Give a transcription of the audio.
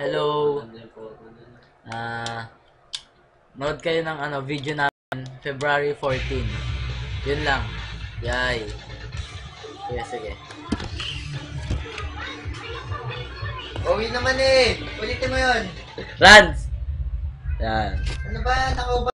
Hello. Ah, nood kayo ng ano, video namin February 14. Yun lang. Yay. Sige, sige. Uwi naman eh. Ulitin mo yun. Rans! Yan. Ano ba? Nakaubad